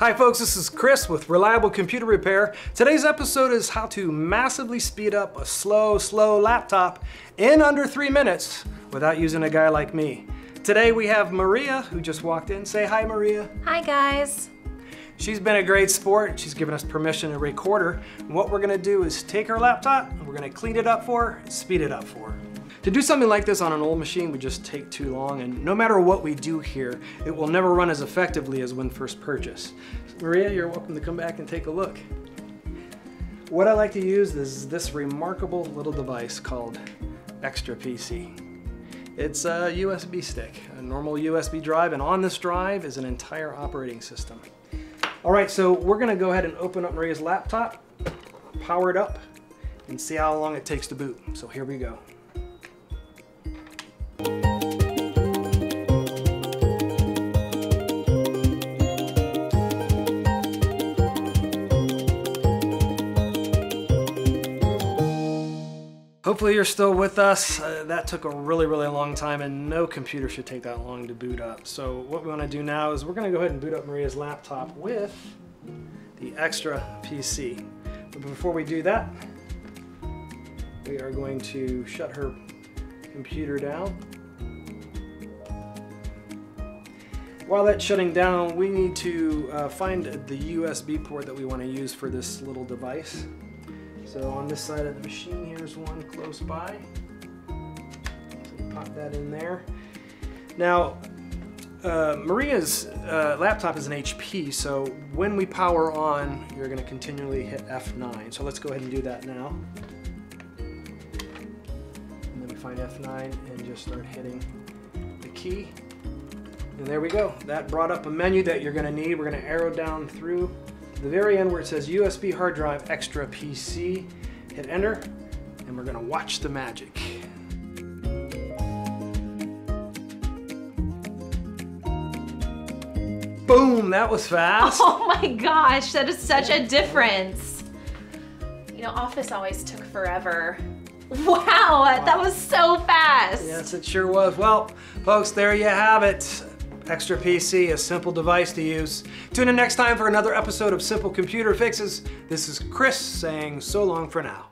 Hi folks, this is Chris with Reliable Computer Repair. Today's episode is how to massively speed up a slow, slow laptop in under three minutes without using a guy like me. Today we have Maria who just walked in. Say hi Maria. Hi guys. She's been a great sport. She's given us permission to record her. And what we're gonna do is take her laptop, and we're gonna clean it up for her, and speed it up for her. To do something like this on an old machine would just take too long, and no matter what we do here, it will never run as effectively as when first purchased. Maria, you're welcome to come back and take a look. What I like to use is this remarkable little device called Xtra PC. It's a USB stick, a normal USB drive, and on this drive is an entire operating system. All right, so we're gonna go ahead and open up Maria's laptop, power it up, and see how long it takes to boot. So here we go. Hopefully you're still with us. Uh, that took a really, really long time and no computer should take that long to boot up. So what we wanna do now is we're gonna go ahead and boot up Maria's laptop with the Xtra PC. But before we do that, we are going to shut her computer down. While that's shutting down, we need to uh, find the USB port that we want to use for this little device. So on this side of the machine, here's one close by. So pop that in there. Now, uh, Maria's uh, laptop is an HP, so when we power on, you're going to continually hit F9. So let's go ahead and do that now. And then we find F9 and just start hitting the key. And there we go. That brought up a menu that you're going to need. We're going to arrow down through the very end where it says USB hard drive Xtra PC, hit enter, and we're gonna watch the magic. Boom, that was fast. Oh my gosh, that is such a difference. You know, Office always took forever. Wow, wow, that was so fast. Yes, it sure was. Well, folks, there you have it. Xtra PC, a simple device to use. Tune in next time for another episode of Simple Computer Fixes. This is Chris saying so long for now.